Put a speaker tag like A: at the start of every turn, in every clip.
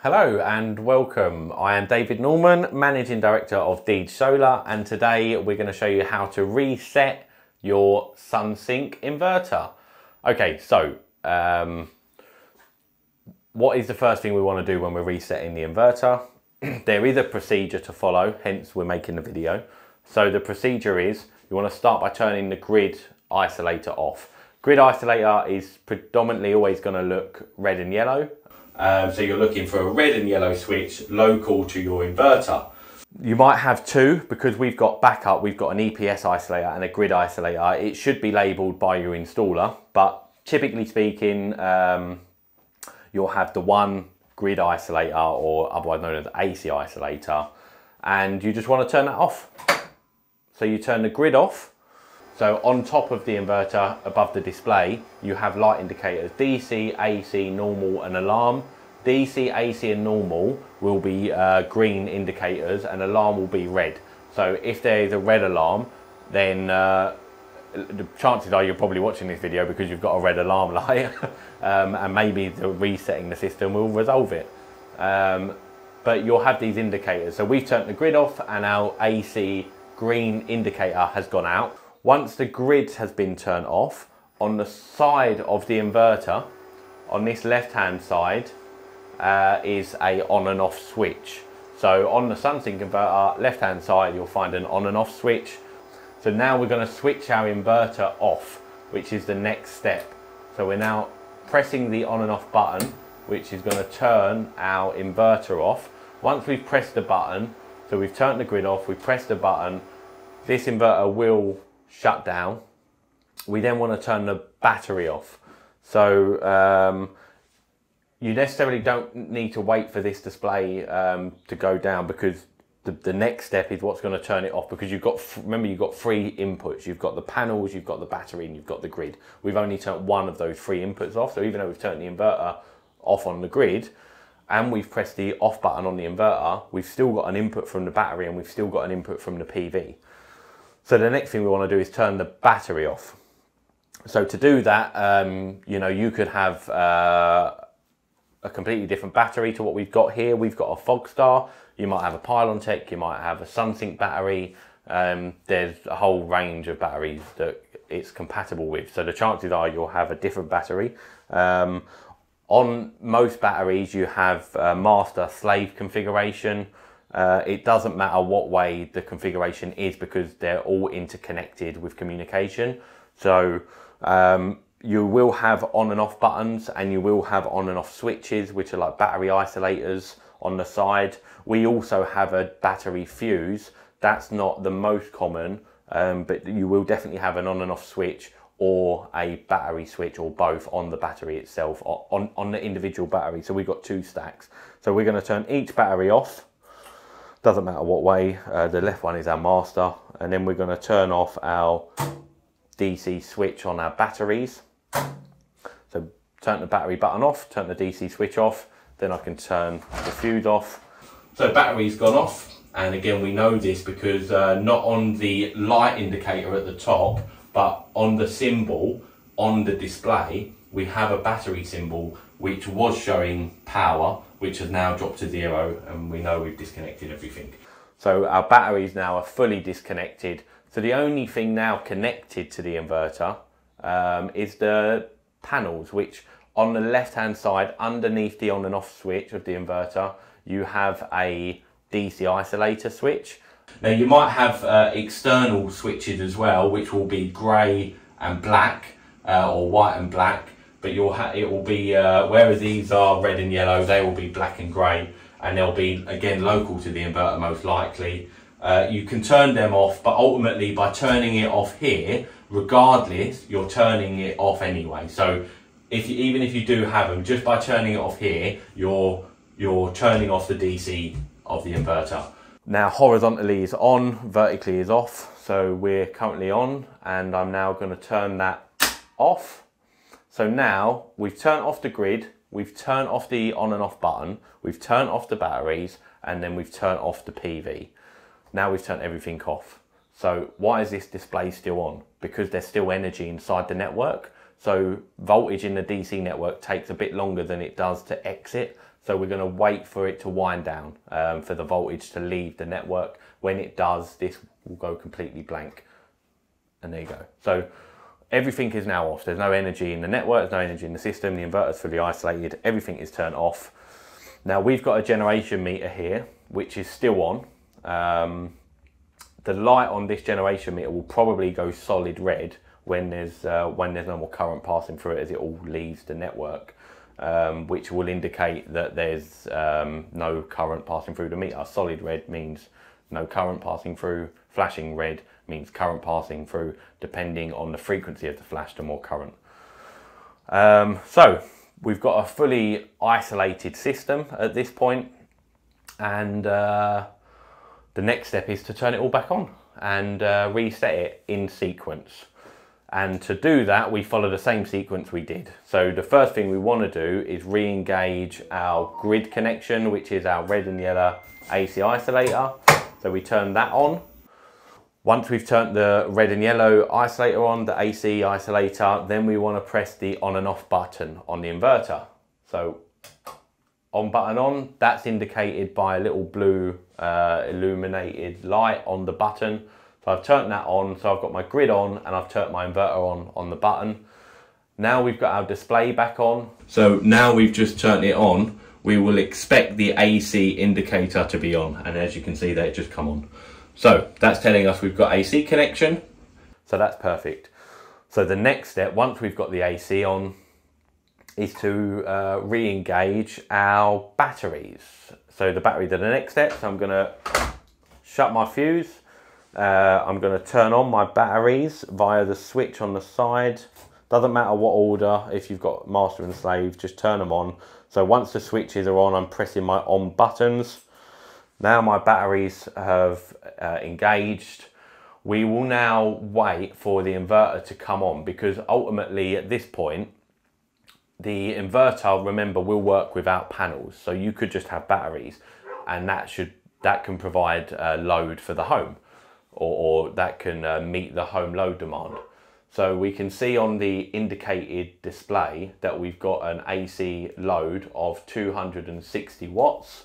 A: Hello and welcome. I am David Norman, Managing Director of Deege Solar, and today we're going to show you how to reset your SunSynk inverter. Okay, so um, what is the first thing we want to do when we're resetting the inverter? there is a procedure to follow, hence we're making the video. So the procedure is you want to start by turning the grid isolator off. Grid isolator is predominantly always going to look red and yellow. Um, so you're looking for a red and yellow switch local to your inverter. You might have two because we've got backup, we've got an EPS isolator and a grid isolator. It should be labelled by your installer, but typically speaking, um, you'll have the one grid isolator or otherwise known as AC isolator and you just want to turn that off. So you turn the grid off. So on top of the inverter above the display, you have light indicators, DC, AC, normal and alarm. DC, AC and normal will be uh, green indicators and alarm will be red. So if there is a red alarm, then uh, the chances are you're probably watching this video because you've got a red alarm light um, and maybe the resetting the system will resolve it. Um, but you'll have these indicators. So we've turned the grid off and our AC green indicator has gone out. Once the grid has been turned off, on the side of the inverter, on this left hand side, uh, is a on and off switch. So on the SunSynk inverter, left hand side, you'll find an on and off switch. So now we're going to switch our inverter off, which is the next step. So we're now pressing the on and off button, which is going to turn our inverter off. Once we've pressed the button, so we've turned the grid off, we press the button, this inverter will shut down. We then want to turn the battery off. So um, you necessarily don't need to wait for this display um, to go down because the, the next step is what's going to turn it off because you've got, remember you've got three inputs. You've got the panels, you've got the battery and you've got the grid. We've only turned one of those three inputs off. So even though we've turned the inverter off on the grid and we've pressed the off button on the inverter, we've still got an input from the battery and we've still got an input from the PV. So the next thing we want to do is turn the battery off. So to do that, um, you know, you could have uh, a completely different battery to what we've got here. We've got a Fogstar, you might have a Pylontech, you might have a SunSynk battery. Um, there's a whole range of batteries that it's compatible with. So the chances are you'll have a different battery. Um, on most batteries, you have master slave configuration. Uh, it doesn't matter what way the configuration is because they're all interconnected with communication. So um, you will have on and off buttons and you will have on and off switches, which are like battery isolators on the side. We also have a battery fuse. That's not the most common, um, but you will definitely have an on and off switch or a battery switch or both on the battery itself, on, on the individual battery. So we've got two stacks. So we're going to turn each battery off. Doesn't matter what way. Uh, the left one is our master. And then we're going to turn off our DC switch on our batteries. So turn the battery button off, turn the DC switch off, then I can turn the fuse off. So battery's gone off. And again, we know this because uh, not on the light indicator at the top, but on the symbol on the display, we have a battery symbol which was showing power, which has now dropped to zero, and we know we've disconnected everything. So our batteries now are fully disconnected. So the only thing now connected to the inverter um, is the panels, which on the left hand side, underneath the on and off switch of the inverter, you have a DC isolator switch. Now you might have uh, external switches as well, which will be grey and black uh, or white and black, but you'll it will be, uh, these are red and yellow, they will be black and grey and they'll be again local to the inverter most likely. Uh, you can turn them off, but ultimately by turning it off here, regardless, you're turning it off anyway. So if you, even if you do have them, just by turning it off here, you're, you're turning off the DC of the inverter. Now horizontally is on, vertically is off. So we're currently on and I'm now going to turn that off. So now we've turned off the grid, we've turned off the on and off button, we've turned off the batteries and then we've turned off the PV. Now we've turned everything off. So why is this display still on? Because there's still energy inside the network. So voltage in the DC network takes a bit longer than it does to exit. So we're going to wait for it to wind down um, for the voltage to leave the network. When it does, this will go completely blank. And there you go. So everything is now off. There's no energy in the network, there's no energy in the system, the inverter's fully isolated, everything is turned off. Now we've got a generation meter here, which is still on. Um, the light on this generation meter will probably go solid red when there's uh, when there's no more current passing through it as it all leaves the network, um, which will indicate that there's um, no current passing through the meter. Solid red means no current passing through. Flashing red means current passing through. Depending on the frequency of the flash, the more current. Um, so we've got a fully isolated system at this point, and uh, the next step is to turn it all back on and uh, reset it in sequence. And to do that, we follow the same sequence we did. So the first thing we want to do is re-engage our grid connection, which is our red and yellow AC isolator. So we turn that on. Once we've turned the red and yellow isolator on, the AC isolator, then we want to press the on and off button on the inverter. So on button on, that's indicated by a little blue uh, illuminated light on the button. So I've turned that on, so I've got my grid on and I've turned my inverter on on the button. Now we've got our display back on. So now we've just turned it on, we will expect the AC indicator to be on. And as you can see, they just come on. So that's telling us we've got AC connection. So that's perfect. So the next step, once we've got the AC on, is to uh, re-engage our batteries. So the battery are the next step. So I'm gonna shut my fuse uh, I'm to turn on my batteries via the switch on the side. Doesn't matter what order, if you've got master and slave, just turn them on. So once the switches are on, I'm pressing my on buttons. Now my batteries have uh, engaged. We will now wait for the inverter to come on because ultimately at this point, the inverter, remember, will work without panels. So you could just have batteries and that should that can provide load for the home or, or that can uh, meet the home load demand. So we can see on the indicated display that we've got an AC load of 260 watts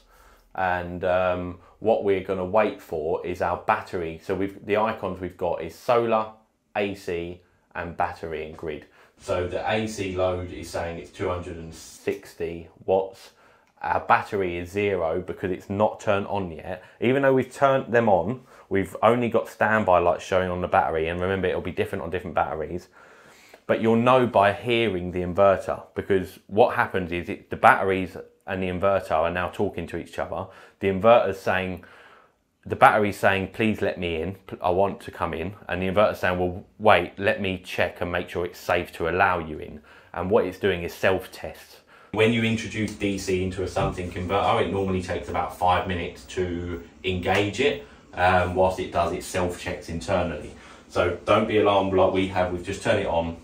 A: and um, what we're going to wait for is our battery. So we've the icons we've got is solar, AC and battery and grid. So the AC load is saying it's 260 watts. Our battery is zero because it's not turned on yet. Even though we've turned them on, We've only got standby lights showing on the battery and remember it'll be different on different batteries. But you'll know by hearing the inverter because what happens is it, the batteries and the inverter are now talking to each other. The inverter's saying, the battery's saying, please let me in, I want to come in. And the inverter's saying, well, wait, let me check and make sure it's safe to allow you in. And what it's doing is self-test. When you introduce DC into a Sunsynk converter, it normally takes about five minutes to engage it um, whilst it does its self-checks internally. So don't be alarmed like we have, we've just turned it on.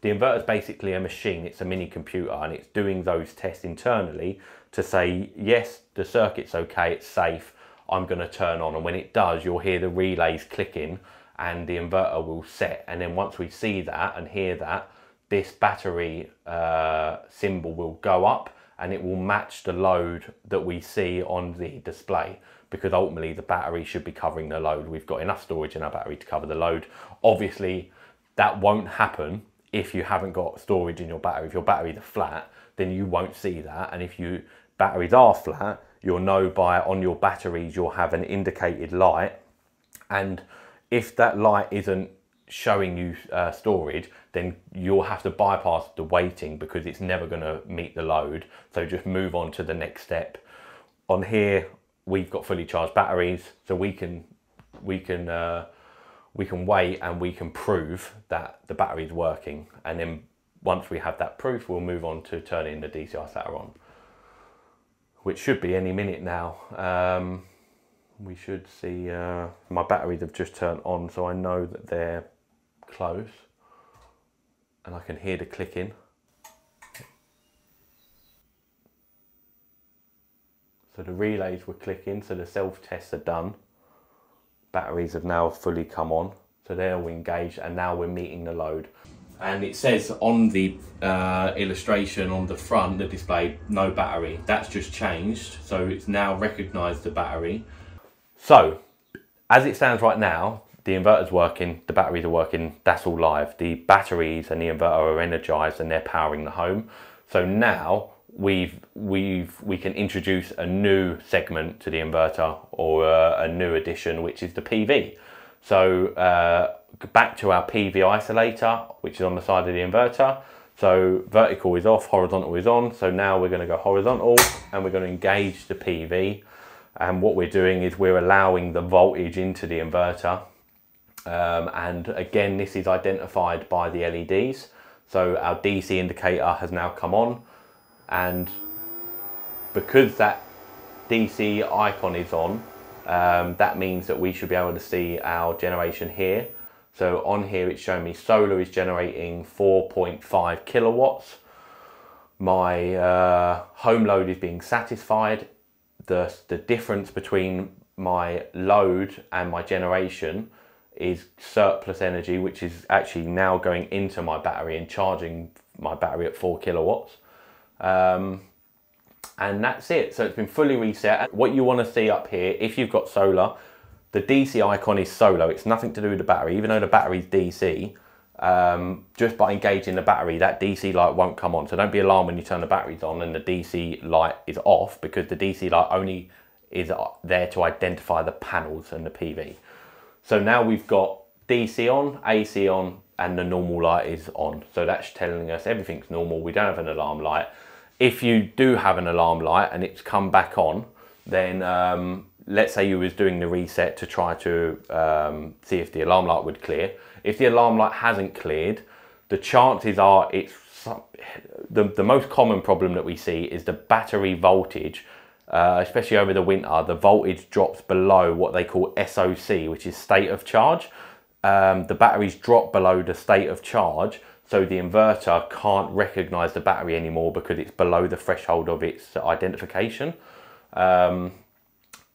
A: The inverter is basically a machine, it's a mini computer and it's doing those tests internally to say, yes, the circuit's okay, it's safe, I'm gonna turn on. And when it does, you'll hear the relays clicking and the inverter will set. And then once we see that and hear that, this battery uh, symbol will go up and it will match the load that we see on the display because ultimately the battery should be covering the load. We've got enough storage in our battery to cover the load. Obviously, that won't happen if you haven't got storage in your battery. If your batteries are flat, then you won't see that. And if your batteries are flat, you'll know by on your batteries, you'll have an indicated light. And if that light isn't showing you uh, storage, then you'll have to bypass the waiting because it's never going to meet the load. So just move on to the next step. On here, we've got fully charged batteries, so we can we can uh, we can wait and we can prove that the battery is working. And then once we have that proof, we'll move on to turning the DCI isolator on, which should be any minute now. Um, we should see uh, my batteries have just turned on, so I know that they're close, and I can hear the clicking. So the relays were clicking, so the self-tests are done. Batteries have now fully come on, so they're all engaged and now we're meeting the load. and it says on the uh, illustration on the front, the display, no battery. That's just changed, so it's now recognised the battery. So, as it stands right now, the inverter's working, the batteries are working, that's all live. The batteries and the inverter are energized and they're powering the home. So now we've we've we can introduce a new segment to the inverter or a, a new addition, which is the PV. So uh, back to our PV isolator, which is on the side of the inverter. So vertical is off, horizontal is on. So now we're going to go horizontal and we're going to engage the PV. And what we're doing is we're allowing the voltage into the inverter um, and again, this is identified by the LEDs. So our DC indicator has now come on and because that DC icon is on, um, that means that we should be able to see our generation here. So on here, it's showing me solar is generating 4.5 kilowatts. My uh, home load is being satisfied. The, the difference between my load and my generation is surplus energy, which is actually now going into my battery and charging my battery at four kilowatts. Um, and that's it. So it's been fully reset. What you want to see up here, if you've got solar, the DC icon is solar. It's nothing to do with the battery, even though the battery's DC. Um, just by engaging the battery, that DC light won't come on. So don't be alarmed when you turn the batteries on and the DC light is off because the DC light only is there to identify the panels and the PV. So now we've got DC on, AC on, and the normal light is on. So that's telling us everything's normal. We don't have an alarm light. If you do have an alarm light and it's come back on, then um, let's say you was doing the reset to try to um, see if the alarm light would clear. If the alarm light hasn't cleared, the chances are it's the, the most common problem that we see is the battery voltage uh, especially over the winter, the voltage drops below what they call SOC, which is state of charge. Um, the batteries drop below the state of charge, so the inverter can't recognize the battery anymore because it's below the threshold of its identification. Um,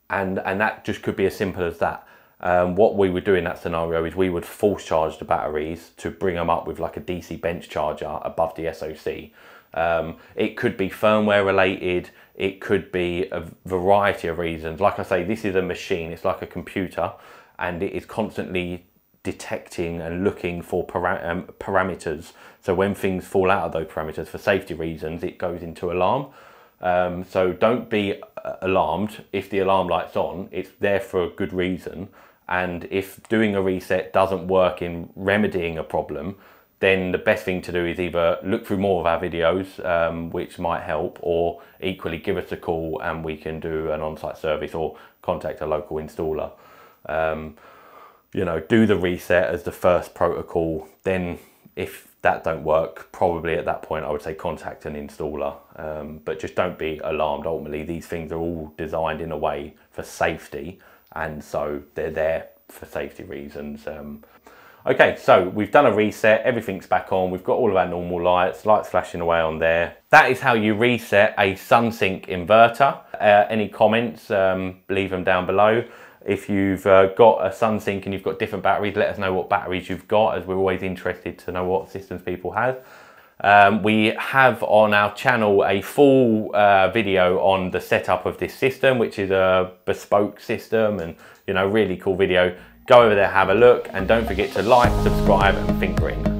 A: and, and that just could be as simple as that. Um, what we would do in that scenario is we would force charge the batteries to bring them up with like a DC bench charger above the SOC. Um, it could be firmware related, it could be a variety of reasons. Like I say, this is a machine, it's like a computer, and it is constantly detecting and looking for um, parameters. So when things fall out of those parameters for safety reasons, it goes into alarm. Um, so don't be uh, alarmed if the alarm light's on, it's there for a good reason. And if doing a reset doesn't work in remedying a problem, then the best thing to do is either look through more of our videos, um, which might help, or equally give us a call and we can do an on-site service or contact a local installer. Um, you know, do the reset as the first protocol. Then if that don't work, probably at that point I would say contact an installer. Um, but just don't be alarmed. Ultimately, these things are all designed in a way for safety, and so they're there for safety reasons. Um, Okay, so we've done a reset, everything's back on, we've got all of our normal lights, lights flashing away on there. That is how you reset a SunSynk inverter. Uh, any comments, um, leave them down below. If you've uh, got a SunSynk and you've got different batteries, let us know what batteries you've got as we're always interested to know what systems people have. Um, we have on our channel a full uh, video on the setup of this system, which is a bespoke system and you know really cool video. Go over there, have a look, and don't forget to like, subscribe, and think green.